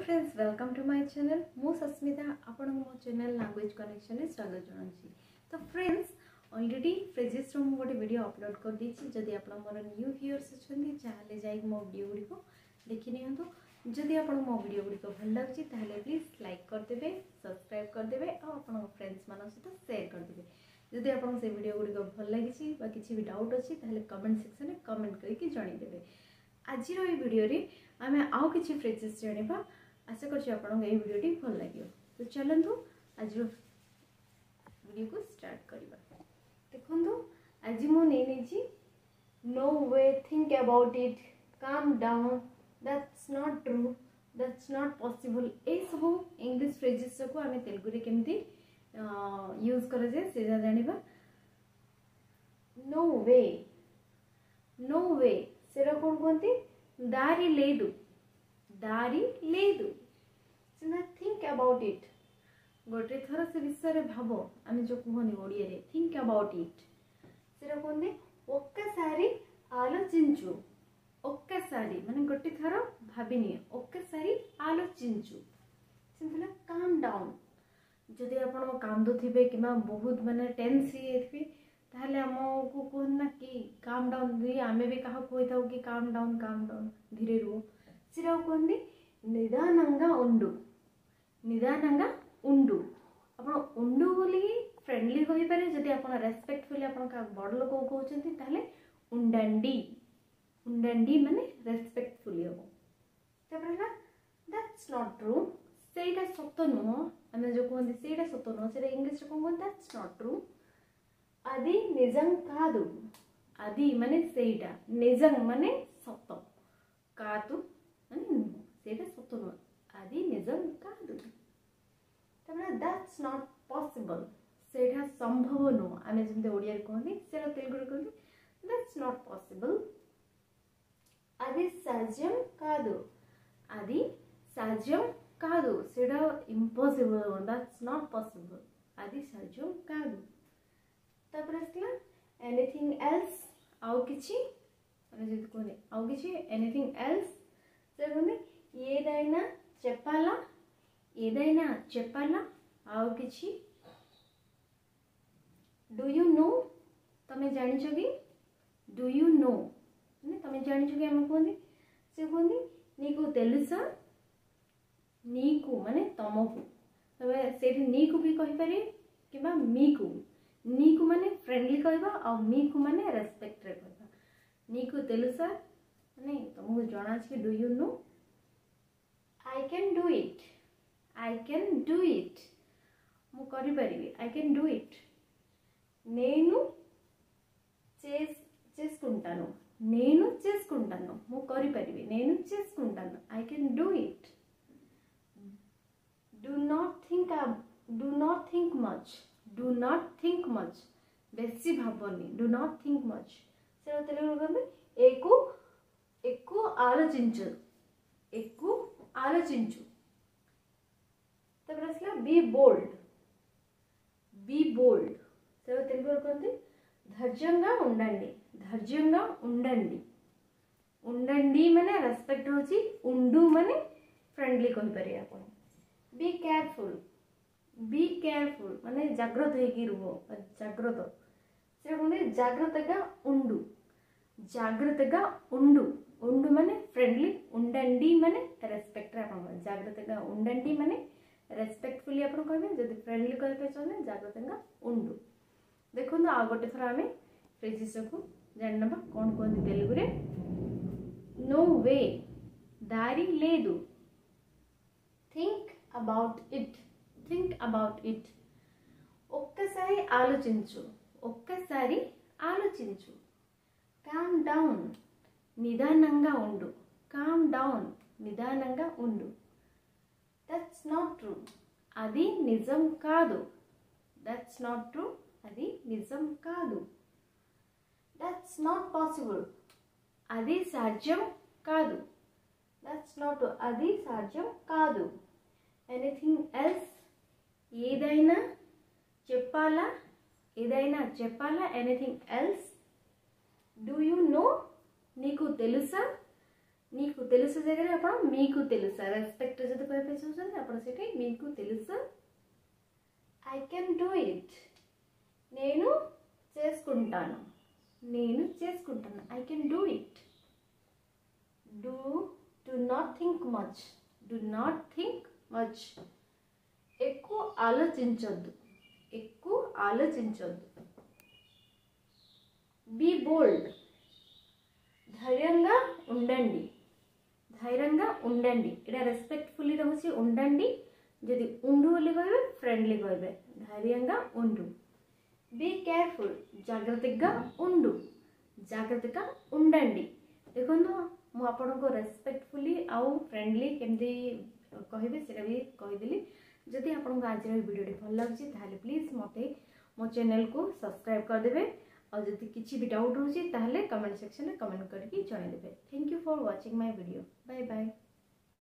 friends welcome to my channel मु सस्मिता आपण मो चैनल लैंग्वेज कनेक्शन रे स्वागत जणाउछि तो फ्रेंड्स ऑलरेडी फ्रेजेस रो मु गोटे वीडियो अपलोड कर देछि जदि आपण मोर न्यू व्यूअर्स अछंती चाहे जाई मो वीडियो गुडी को देखि नियंतु जदि आपण मो वीडियो गुडी को भल लागछि ताहले प्लीज लाइक कर देबे सब्सक्राइब कर देबे आ आपण फ्रेंड्स मान सहित शेयर कर देबे जदि आपण से वीडियो गुडी को भल लागिछि बा किछि भी डाउट अछि ताहले कमेंट सेक्शन में कमेंट करके जणाई देबे ଆଜିର ଏଇ ଭିଡ଼ିଓରେ ଆମେ ଆଉ କିଛି ଫ୍ରେଜେସ୍ ଜାଣିବା ଆଶା କରୁଛି ଆପଣଙ୍କୁ ଏଇ ଭିଡ଼ିଓଟି ଭଲ ଲାଗିବ ତ ଚାଲନ୍ତୁ ଆଜିର ଭିଡ଼ିଓକୁ ଷ୍ଟାର୍ଟ କରିବା ଦେଖନ୍ତୁ ଆଜି ମୁଁ ନେଇ ନେଇଛି no way think about it calm down that's not true that's not possible ଏଇସବୁ ଇଂଲିଶ ଫ୍ରେଜେସ୍କୁ ଆମେ ତେଲୁଗୁରେ କେମିତି ୟୁଜ୍ କରାଯାଏ ସେଇଟା ଜାଣିବା। ନୋ ୱେ నో వే ସେଟା କ'ଣ କୁହନ୍ତି? ଦାରି ଲେଇଦୁ। ଦାରି ଲେଇଦୁ। ସିନା ଥିଙ୍କ ଆବାଉଟ୍ ଇଟ୍ ଗୋଟେ ଥର ସେ ବିଷୟରେ ଭାବ ଆମେ ଯେଉଁ କୁହନି ଓଡ଼ିଆରେ ଥିଙ୍କ ଆବାଉଟ୍ ଇଟ୍ ସେଟା କୁହନ୍ତି ఒక్కసారి ఆలోచించు ఒక్కసారి ମାନେ ଗୋଟେ ଥର ଭାବିନିଅ ఒక్కసారి ఆలోచించు ସେମିତି ହେଲା କାମ୍ ଡାଉନ୍ ଯଦି ଆପଣ କାନ୍ଦୁଥିବେ କିମ୍ବା ବହୁତ ମାନେ ଟେନ୍ସ ହେଇଯାଇଥିବେ ତାହେଲେ ଆମକୁ କୁହନ୍ତି ନା କି କାମ୍ ଡାଉନ୍ ବି ଆମେ ବି କାହାକୁ କହିଥାଉ କି କାମ୍ ଡାଉନ୍ କାମ୍ ଡାଉନ୍ ଧୀରେ ରୁହ ସେଟାକୁ କୁହନ୍ତି ନିଦାନଙ୍ଗା ଉଣ୍ଡୁ ନିଦାନଙ୍ଗା ଉଣ୍ଡୁ ଆପଣ ଉଣ୍ଡୁ ବୋଲିକି ଫ୍ରେଣ୍ଡଲି କହିପାରେ ଯଦି ଆପଣ ରେସ୍ପେକ୍ଟଫୁଲି ଆପଣ ବଡ଼ ଲୋକକୁ କହୁଛନ୍ତି ତାହେଲେ ଉଣ୍ଡାଣ୍ଡି ଉଣ୍ଡାଣ୍ଡି ମାନେ ରେସ୍ପେକ୍ଟଫୁଲି ହେବ ତାପରେ ହେଲା ଦ୍ୟାଟ୍ସ ନଟ୍ ଟ୍ରୁ ସେଇଟା ସତ ନୁହଁ ଆମେ ଯେଉଁ କୁହନ୍ତି ସେଇଟା ସତ ନୁହଁ ସେଇଟା ଇଂଲିଶରେ କ'ଣ କୁହନ୍ତି ଦ୍ୟାଟ୍ସ ନଟ୍ ଟ୍ରୁ ଆଦି ନିଜଙ୍ଗ କାଦୁ ଆଦି ମାନେ ସେଇଟା ନିଜଙ୍ଗ ମାନେ ସତ କାଦୁ ମାନେ ନୁହଁ ସେଇଟା ସତ ନୁହଁ आदि ନିଜର କାହାକୁ ତାପରେ ଦ୍ୟାଟ୍ସ ନଟ୍ ପସିବଲ୍ ସେଇଟା ସମ୍ଭବ ନୁହଁ ଆମେ ଯେମିତି ଓଡ଼ିଆରେ କୁହନ୍ତି ସେଇଟା ତେଲୁଗୁରେ କୁହନ୍ତି ଦ୍ୟାଟ୍ସ ନଟ୍ ପସିବଲ୍ అది సాధ్యం కాదు అది సాధ్యం కాదు సెడా ఇంపాసిబుల్ దట్స్ నాట్ పాసిబుల్ అది సాధ్యం కాదు ତାପରେ ଆସିଲା ଏନିଥିଙ୍ଗ ଏଲ୍ସ ଆଉ କିଛି ମାନେ ଯଦି କୁହନ୍ତି ଆଉ କିଛି ଏନିଥିଙ୍ଗ ଏଲ୍ସ ସେ କୁହନ୍ତି ଇଏ ଡାଇନା చెప్పాలా ఏదైనా చెప్పాలా ଆଉ କିଛି ଡୁ ୟୁ ନୋ ତମେ ଜାଣିଛ କି ଡୁ ୟୁ ନୋ ମାନେ ତମେ ଜାଣିଛ କି ଆମେ କୁହନ୍ତି ସେ କୁହନ୍ତି నీకు తెలుసా నీకు ମାନେ ତମକୁ ତମେ ସେଇଠି నీకు ବି କହିପାରିବେ କିମ୍ବା ମିକୁ నీకు ମାନେ ଫ୍ରେଣ୍ଡଲି କହିବା ଆଉ ମିକୁ ମାନେ ରେସ୍ପେକ୍ଟରେ କହିବା నీకు తెలుసా ମାନେ ତମକୁ ଜଣା ଅଛି କି do you know I can do it I can do it ମୁଁ କରିପାରିବି ଆଇ କ୍ୟାନ୍ ଡୁ ଇଟ୍ నేను చేస్ చేసుకుంటాను నేను చేసుకుంటాను ମୁଁ କରିପାରିବି నేను చేసుకుంటాను I can do it do not think do not think much do not think much ବେଶୀ ଭାବନି ଡୁ ନଟ୍ ଥିଙ୍କ ମଚ୍ ସେଟା తెలుగులో କହିବେ ఎక్కువ ఎక్కువ ఆలోచించు ఎక్కువ ఆలోచించు తర్వాత ప్రశ్న బీ బోల్డ్ బీ బోల్డ్ తర్వాత తెలుగు వరకుంది ధైర్యంగా ఉండండి ధైర్యంగా ఉండండి ఉండండి ମାନେ ରେସ୍ପେକ୍ଟ ହେଉଛି ଉଣ୍ଡୁ ମାନେ ଫ୍ରେଣ୍ଡଲି କହିପାରିବେ ଆପଣ ବି କେୟାରଫୁଲ୍ ବି କେୟାରଫୁଲ୍ ମାନେ ଜାଗ୍ରତ ହେଇକି ରୁହ ଜାଗ୍ରତ ସେଟା କୁହନ୍ତି ଜାଗ୍ରତగా ఉండు జాగ్రత్తగా ఉండు. ఉండు మనే ఫ్రెండ్లీ ఉండండి మనే రెస్పెక్ట్ అవ్వాలి జాగ్రత్తగా ఉండండి మనే రెస్పెక్টফুলি ଆପଣ କହିବେ ଯଦି ଫ୍ରେଣ୍ଡଲି କହିବେ ଚାଲେ ଜାଗ୍ରତଙ୍ଗା ଉଣ୍ଡୁ ଦେଖନ୍ତୁ ଆଉ ଗୋଟେ ଥର ଆମେ ରେଜିଷ୍ଟରକୁ ଜାଣିନେବା କ'ଣ କୁହନ୍ତି ତେଲୁଗୁରେ। ନୋ ୱେ దారి లేదు think about it think about it ఒక్కసారి ఆలోచించు ఒక్కసారి ఆలోచించు। కామ్ డౌన్ నిదానంగా ఉండు. కామ్ డౌన్ నిదానంగా ఉండు. దట్స్ నాట్ ట్రూ అది నిజం కాదు. దట్స్ నాట్ ట్రూ అది నిజం కాదు. దట్స్ నాట్ పాసిబుల్ అది సాధ్యం కాదు. దట్స్ నాట్ అది సాధ్యం కాదు. ఎనీథింగ్ ఎల్స్ ఏదైనా చెప్పాలా? ఏదైనా చెప్పాలా? Anything else do you know నీకు తెలుసా? నీకు తెలుసు దగ్గర అప్పుడు మీకు తెలుసా? రెస్పెక్ట్ జత పరిపేసి ఉంటుంది అప్పుడు సిటీ మీకు తెలుసా? ఐ కెన్ డూ ఇట్ నేను చేసుకుంటాను. నేను చేసుకుంటాను. I can do it do do not think much do not think much ఎక్కువ ఆలోచించొద్దు. ఎక్కువ ఆలోచించొద్దు. బీ బోల్డ్ ధైర్యంగా ఉండండి ధైర్యంగా ఉండండి এটা রেসপেক্টফুলি রয়েছে ఉండండి যদি উন্ডু বলে কইবে ফ্রেন্ডলি কইবে ధైర్యంగా ఉండు బీ కేర్ఫుల్ జాగ్రత్తగా ఉండు జాగ్రత్తగా ఉండండి দেখন্তু ମୁଁ ଆପଣଙ୍କୁ ରେସ୍ପେକ୍ଟଫୁଲି ଆଉ ଫ୍ରେଣ୍ଡଲି କେମିତି କହିବି ସେଇଟା ବି କହିଦେଲି ଯଦି ଆପଣଙ୍କୁ ଆଜିର ଭିଡ଼ିଓଟି ଭଲ ଲାଗୁଛି ତାହେଲେ ପ୍ଲିଜ୍ ମୋତେ ମୋ ଚ୍ୟାନେଲ୍କୁ ସବସ୍କ୍ରାଇବ୍ କରିଦେବେ ଆଉ ଯଦି କିଛି ବି ଡାଉଟ୍ ରହୁଛି ତାହେଲେ କମେଣ୍ଟ ସେକ୍ସନରେ କମେଣ୍ଟ କରିକି ଜଣାଇଦେବେ thank you for watching my video bye bye